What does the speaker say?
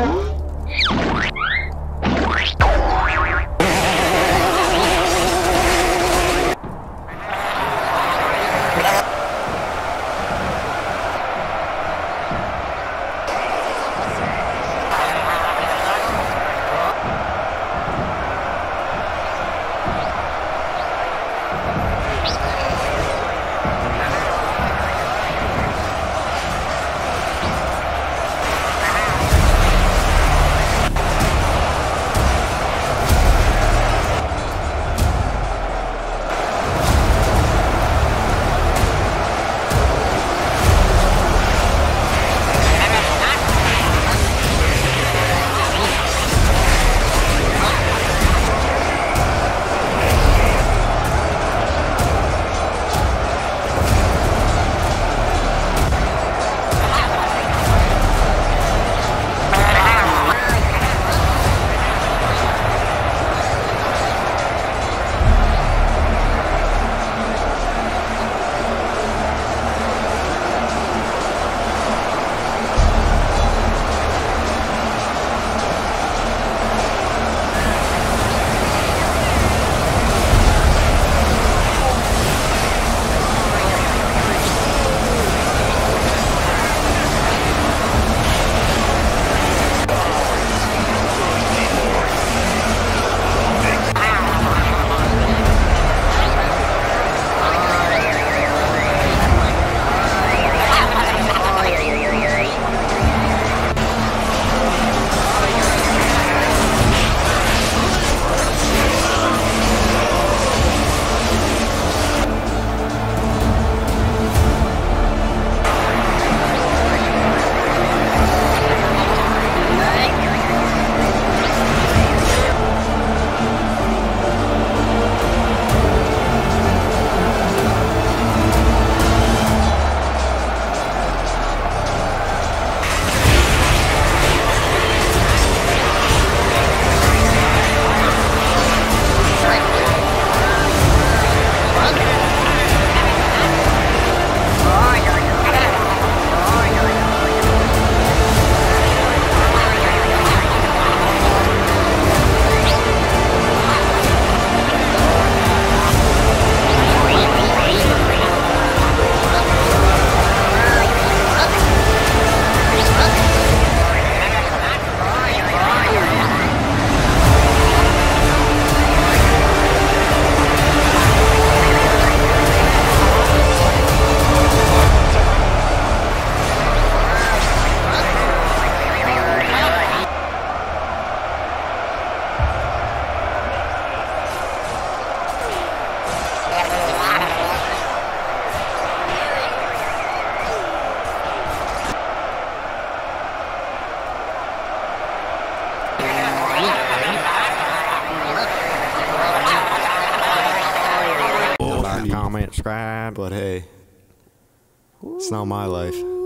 Oh. Comment, subscribe, but hey, it's not my life.